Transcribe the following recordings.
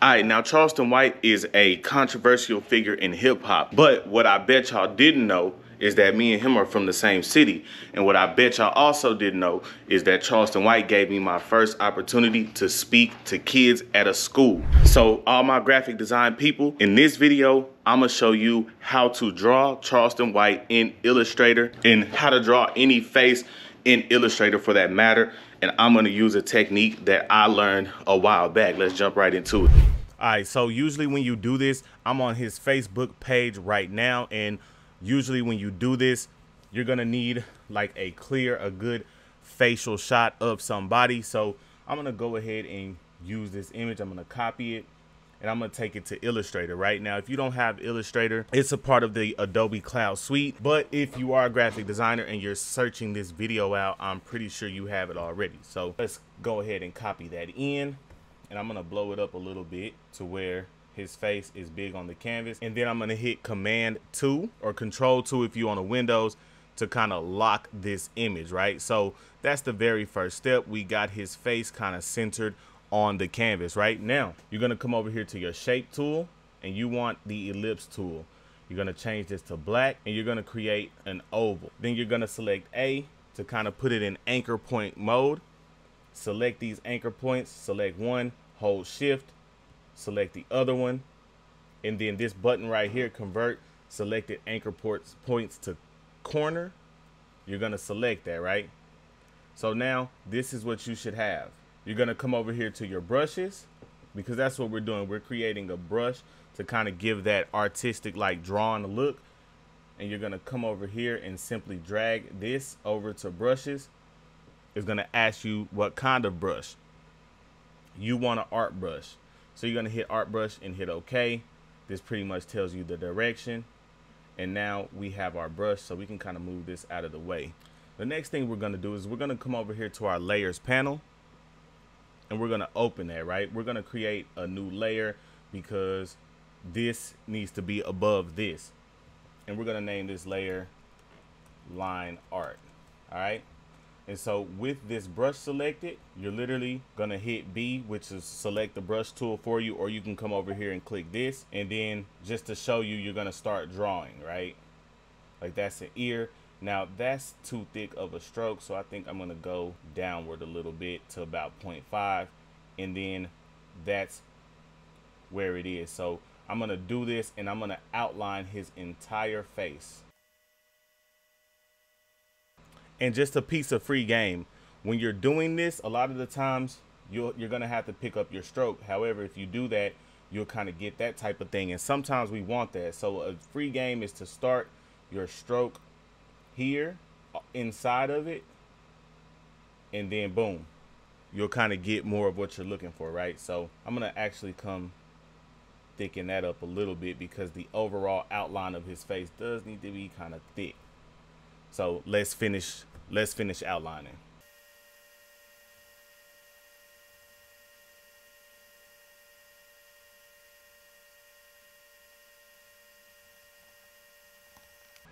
All right, now Charleston White is a controversial figure in hip hop, but what I bet y'all didn't know is that me and him are from the same city. And what I bet y'all also didn't know is that Charleston White gave me my first opportunity to speak to kids at a school. So all my graphic design people, in this video, I'm gonna show you how to draw Charleston White in Illustrator and how to draw any face in Illustrator for that matter. And I'm gonna use a technique that I learned a while back. Let's jump right into it. All right, so usually when you do this, I'm on his Facebook page right now and usually when you do this, you're gonna need like a clear, a good facial shot of somebody. So I'm gonna go ahead and use this image. I'm gonna copy it and I'm gonna take it to Illustrator right now. If you don't have Illustrator, it's a part of the Adobe Cloud Suite. But if you are a graphic designer and you're searching this video out, I'm pretty sure you have it already. So let's go ahead and copy that in and I'm gonna blow it up a little bit to where his face is big on the canvas. And then I'm gonna hit Command 2 or Control 2 if you on a Windows to kind of lock this image, right? So that's the very first step. We got his face kind of centered on the canvas, right? Now, you're gonna come over here to your shape tool and you want the ellipse tool. You're gonna change this to black and you're gonna create an oval. Then you're gonna select A to kind of put it in anchor point mode. Select these anchor points, select one, hold shift, select the other one, and then this button right here, convert selected anchor ports points to corner. You're gonna select that, right? So now this is what you should have. You're gonna come over here to your brushes because that's what we're doing. We're creating a brush to kind of give that artistic like drawn look. And you're gonna come over here and simply drag this over to brushes. It's gonna ask you what kind of brush. You want an art brush. So you're gonna hit art brush and hit OK. This pretty much tells you the direction. And now we have our brush so we can kind of move this out of the way. The next thing we're gonna do is we're gonna come over here to our layers panel and we're gonna open that, right? We're gonna create a new layer because this needs to be above this. And we're gonna name this layer line art, all right? And so with this brush selected, you're literally gonna hit B, which is select the brush tool for you, or you can come over here and click this. And then just to show you, you're gonna start drawing, right? Like that's an ear. Now that's too thick of a stroke, so I think I'm gonna go downward a little bit to about 0.5. And then that's where it is. So I'm gonna do this and I'm gonna outline his entire face and just a piece of free game. When you're doing this, a lot of the times you're, you're going to have to pick up your stroke. However, if you do that, you'll kind of get that type of thing. And sometimes we want that. So a free game is to start your stroke here uh, inside of it. And then boom, you'll kind of get more of what you're looking for, right? So I'm going to actually come thicken that up a little bit because the overall outline of his face does need to be kind of thick. So let's finish let's finish outlining.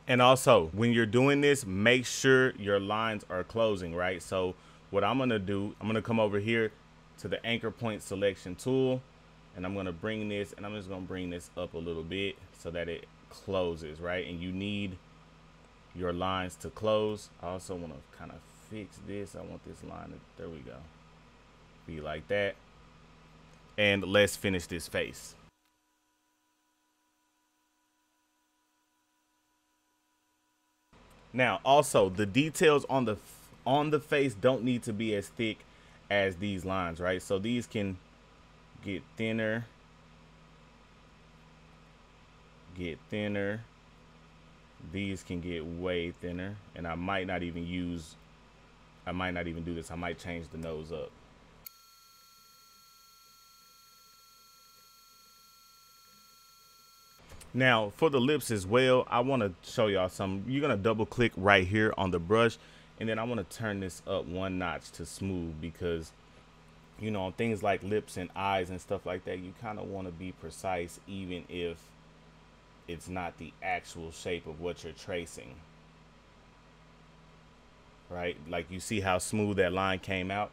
And also, when you're doing this, make sure your lines are closing, right? So what I'm gonna do, I'm gonna come over here to the anchor point selection tool, and I'm gonna bring this, and I'm just gonna bring this up a little bit so that it closes, right? And you need your lines to close. I also want to kind of fix this. I want this line to, there we go. Be like that. And let's finish this face. Now, also the details on the on the face don't need to be as thick as these lines, right? So these can get thinner, get thinner, these can get way thinner and I might not even use I might not even do this. I might change the nose up. Now for the lips as well I want to show y'all some. You're gonna double click right here on the brush and then I want to turn this up one notch to smooth because you know on things like lips and eyes and stuff like that you kind of want to be precise even if it's not the actual shape of what you're tracing. Right? Like you see how smooth that line came out?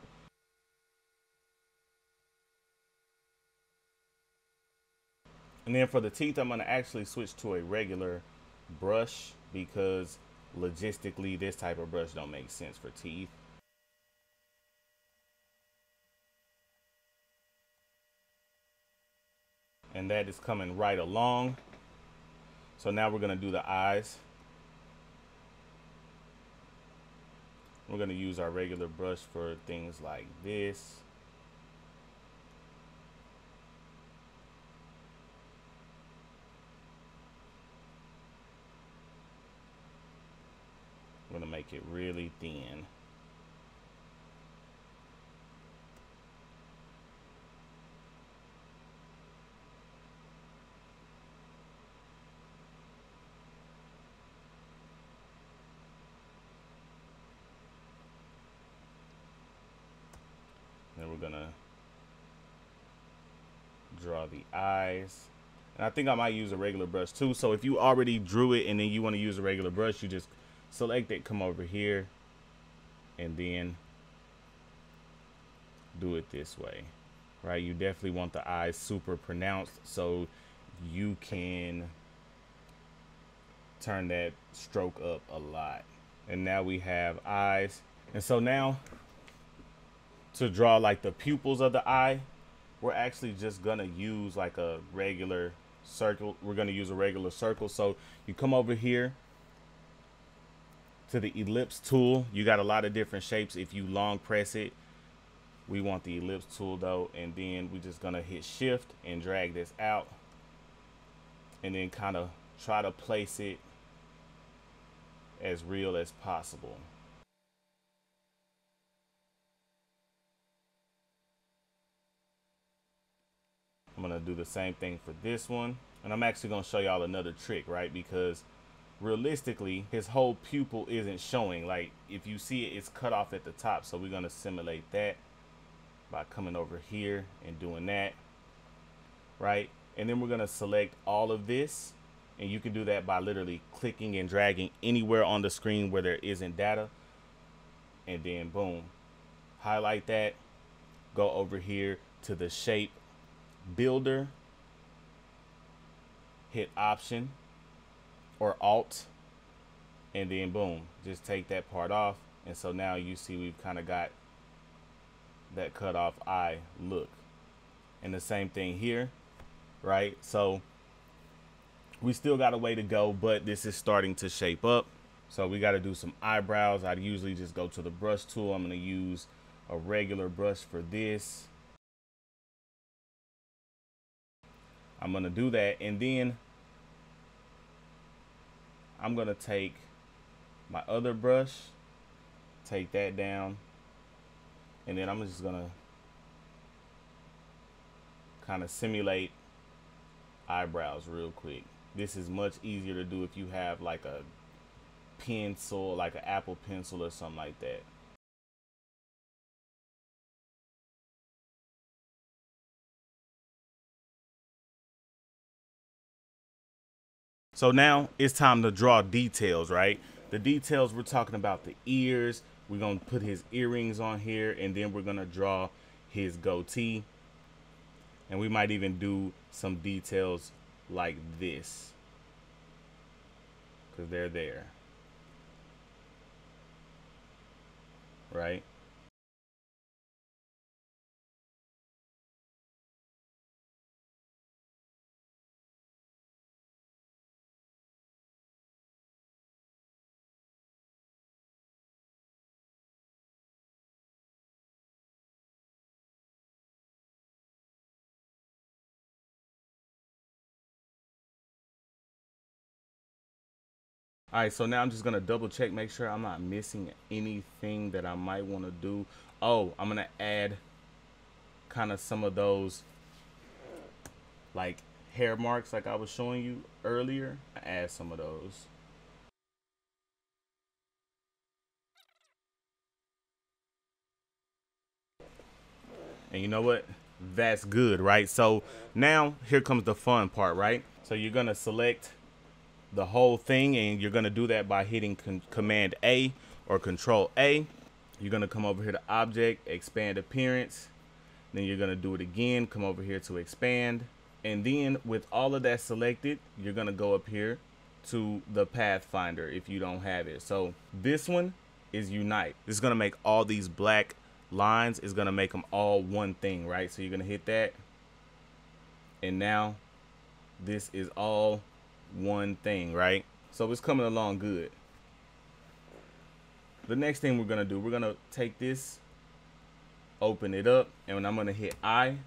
And then for the teeth, I'm gonna actually switch to a regular brush because logistically this type of brush don't make sense for teeth. And that is coming right along. So now we're gonna do the eyes. We're gonna use our regular brush for things like this. We're gonna make it really thin. Gonna draw the eyes. And I think I might use a regular brush too. So if you already drew it and then you want to use a regular brush, you just select it, come over here, and then do it this way, right? You definitely want the eyes super pronounced so you can turn that stroke up a lot. And now we have eyes. And so now to draw like the pupils of the eye, we're actually just gonna use like a regular circle. We're gonna use a regular circle. So you come over here to the ellipse tool. You got a lot of different shapes. If you long press it, we want the ellipse tool though. And then we're just gonna hit shift and drag this out and then kind of try to place it as real as possible. I'm gonna do the same thing for this one. And I'm actually gonna show y'all another trick, right? Because realistically, his whole pupil isn't showing. Like if you see it, it's cut off at the top. So we're gonna simulate that by coming over here and doing that, right? And then we're gonna select all of this. And you can do that by literally clicking and dragging anywhere on the screen where there isn't data. And then boom, highlight that, go over here to the shape builder, hit option or alt, and then boom, just take that part off. And so now you see we've kind of got that cut off eye look. And the same thing here, right? So we still got a way to go, but this is starting to shape up. So we got to do some eyebrows. I'd usually just go to the brush tool. I'm going to use a regular brush for this. I'm going to do that. And then I'm going to take my other brush, take that down, and then I'm just going to kind of simulate eyebrows real quick. This is much easier to do if you have like a pencil, like an Apple pencil or something like that. So now it's time to draw details, right? The details, we're talking about the ears. We're going to put his earrings on here, and then we're going to draw his goatee. And we might even do some details like this. Because they're there. Right? All right, so now I'm just gonna double check, make sure I'm not missing anything that I might wanna do. Oh, I'm gonna add kind of some of those like hair marks like I was showing you earlier. I add some of those. And you know what? That's good, right? So now here comes the fun part, right? So you're gonna select the whole thing and you're going to do that by hitting command A or control A. You're going to come over here to object, expand appearance. Then you're going to do it again. Come over here to expand And then with all of that selected, you're gonna go up here to the Pathfinder if you don't have it. So this one is Unite. This is gonna make all these black lines is gonna make them all one thing, right? So you're gonna hit that. And now this is all one thing, right? So it's coming along good. The next thing we're gonna do, we're gonna take this, open it up, and I'm gonna hit I.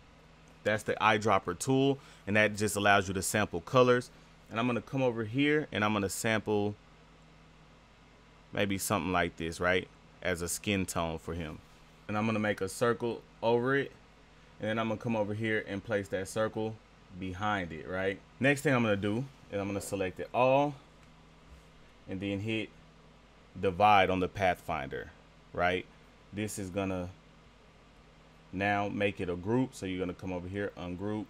That's the eyedropper tool, and that just allows you to sample colors. And I'm gonna come over here and I'm gonna sample maybe something like this, right? As a skin tone for him. And I'm gonna make a circle over it. And then I'm gonna come over here and place that circle behind it, right? Next thing I'm gonna do is I'm gonna select it all and then hit divide on the Pathfinder, right? This is gonna now make it a group. So you're gonna come over here, ungroup,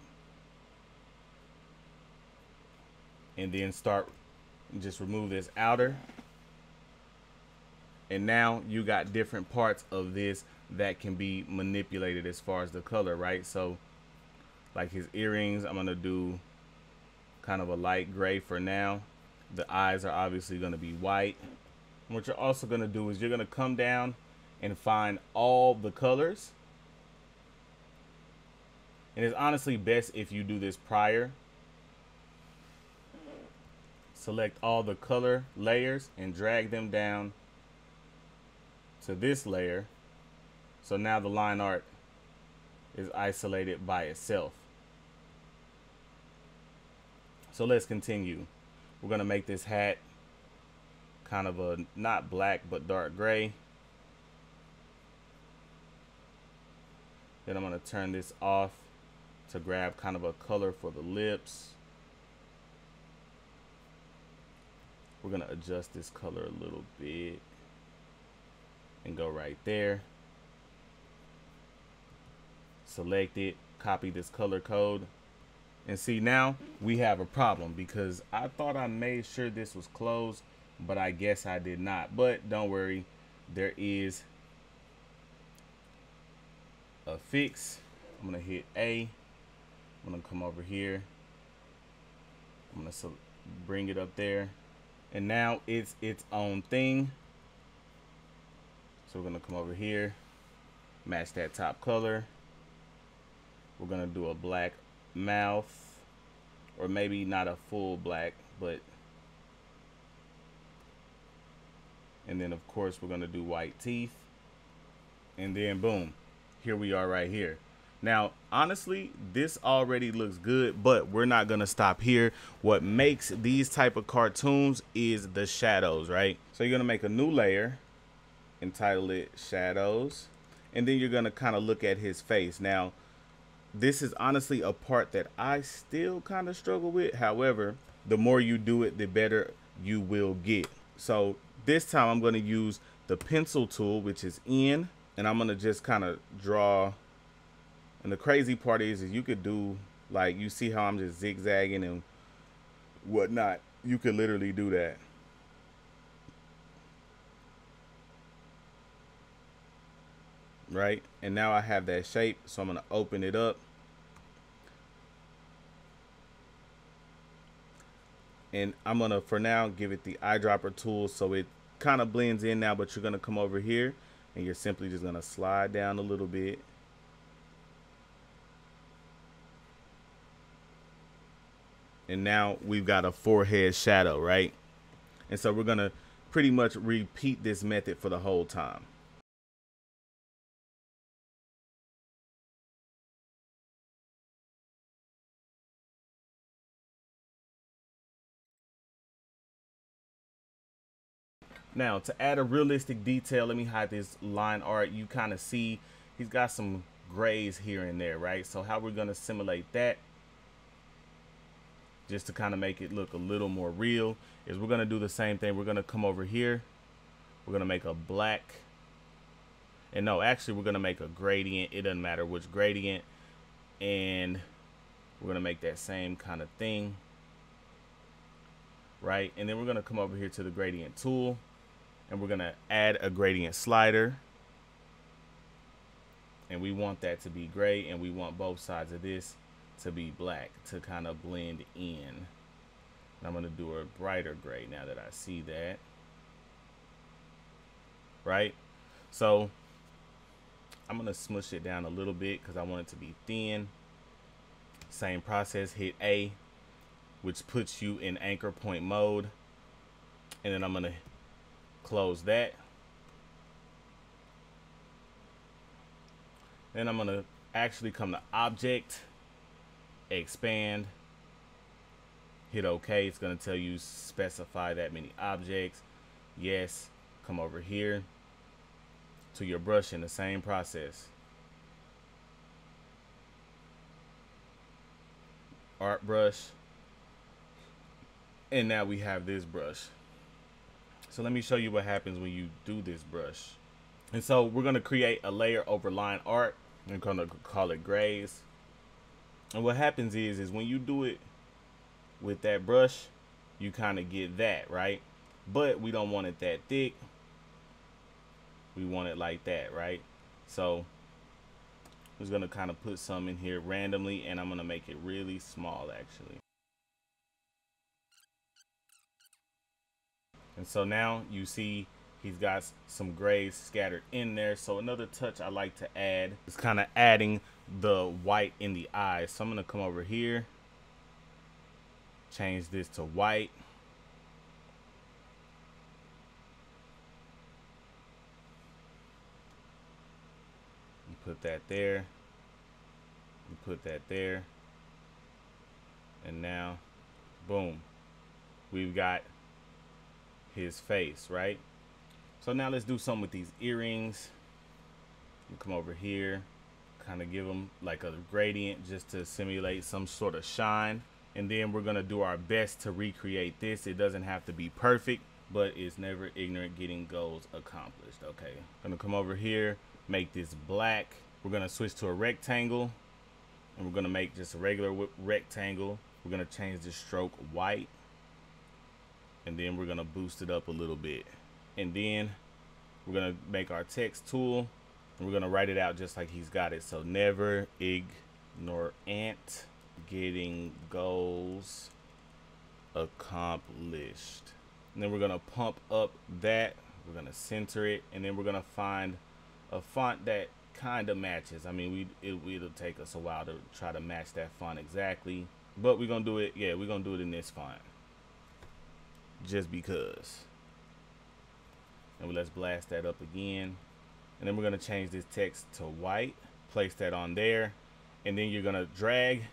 and then start just remove this outer and now you got different parts of this that can be manipulated as far as the color right so like his earrings I'm gonna do kind of a light gray for now. The eyes are obviously going to be white. And what you're also going to do is you're going to come down and find all the colors. And it's honestly best if you do this prior. Select all the color layers and drag them down to this layer. So now the line art is isolated by itself. So let's continue. We're going to make this hat kind of a not black but dark gray. Then I'm going to turn this off to grab kind of a color for the lips. We're going to adjust this color a little bit and go right there. Select it, copy this color code. And see now we have a problem because I thought I made sure this was closed, but I guess I did not. But don't worry, there is a fix. I'm gonna hit A. I'm gonna come over here. I'm gonna bring it up there and now it's its own thing so we're gonna come over here match that top color we're gonna do a black mouth or maybe not a full black but and then of course we're gonna do white teeth and then boom here we are right here now, honestly, this already looks good, but we're not going to stop here. What makes these type of cartoons is the shadows, right? So you're going to make a new layer, entitle it shadows, and then you're going to kind of look at his face. Now, this is honestly a part that I still kind of struggle with. However, the more you do it, the better you will get. So this time I'm going to use the pencil tool, which is in, and I'm going to just kind of draw and the crazy part is, is you could do like you see how I'm just zigzagging and whatnot. You could literally do that. Right? And now I have that shape, so I'm gonna open it up. And I'm gonna for now give it the eyedropper tool so it kind of blends in now, but you're gonna come over here and you're simply just gonna slide down a little bit and now we've got a forehead shadow, right? And so we're to pretty much repeat this method for the whole time. Now, to add a realistic detail, let me hide this line art. You kind of see he's got some grays here and there, right? So how we're going to simulate that just to kind of make it look a little more real is we're going to do the same thing. We're going to come over here. We're going to make a black. And no, actually, we're going to make a gradient. It doesn't matter which gradient. And we're going to make that same kind of thing. Right? And then we're going to come over here to the gradient tool. And we're going to add a gradient slider. And we want that to be gray. And we want both sides of this to be black to kind of blend in. I'm going to do a brighter gray now that I see that. Right? So I'm going to smush it down a little bit because I want it to be thin. Same process, hit A, which puts you in anchor point mode. And then I'm going to close that. Then I'm going to actually come to object, expand, hit OK. It's going to tell you specify that many objects. Yes, come over here to your brush in the same process. Art brush. And now we have this brush. So let me show you what happens when you do this brush. And so we're to create a layer over line art. I'm to call it grays. And what happens is, is when you do it with that brush, you kind of get that, right? But we don't want it that thick. We want it like that, right? So I'm just to kind of put some in here randomly, and I'm to make it really small, actually. And so now you see he's got some grays scattered in there. So another touch I like to add is kind of adding the white in the eyes. So I'm going to come over here change this to white you put that there you put that there and now boom we've got his face right? So now let's do something with these earrings. Come over here kind of give them like a gradient just to simulate some sort of shine. And then we're gonna do our best to recreate this. It doesn't have to be perfect but it's never ignorant getting goals accomplished okay? Gonna come over here make this black. We're gonna switch to a rectangle and we're gonna make just a regular rectangle. We're gonna change the stroke white and then we're gonna boost it up a little bit and then we're gonna make our text tool and we're gonna write it out just like he's got it so never ignore ant getting goals accomplished. And then we're to pump up that. We're to center it. And then we're to find a font that kind of matches. I mean, we it, it'll take us a while to try to match that font exactly. But we're to do it. Yeah, we're to do it in this font. Just because. And let's blast that up again. And then we're going to change this text to white. Place that on there. And then you're going to drag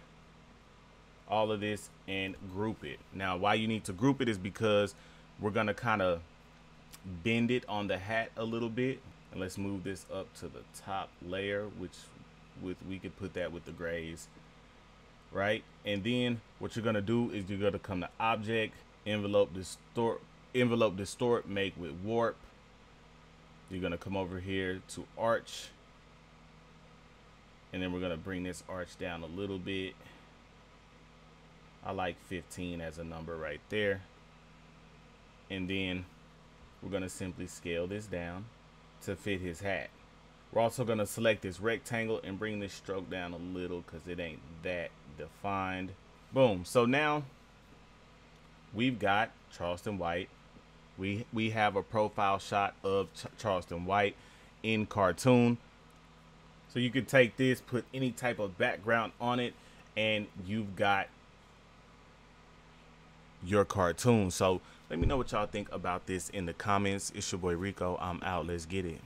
all of this and group it. Now, why you need to group it is because we're going to kind of bend it on the hat a little bit. And let's move this up to the top layer, which with we could put that with the grays, right? And then what you're going to do is you're going to come to object, envelope distort, envelope distort, make with warp. You're to come over here to arch. And then we're to bring this arch down a little bit. I like 15 as a number right there. And then we're to simply scale this down to fit his hat. We're also to select this rectangle and bring this stroke down a little because it ain't that defined. Boom. So now we've got Charleston White. We, we have a profile shot of Ch Charleston White in cartoon. So you could take this, put any type of background on it, and you've got your cartoon. So let me know what y'all think about this in the comments. It's your boy Rico. I'm out. Let's get it.